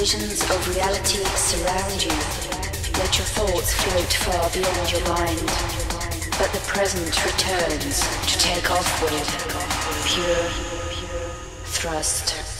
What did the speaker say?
Visions of reality surround you. Let your thoughts float far beyond your mind. But the present returns to take off with pure thrust.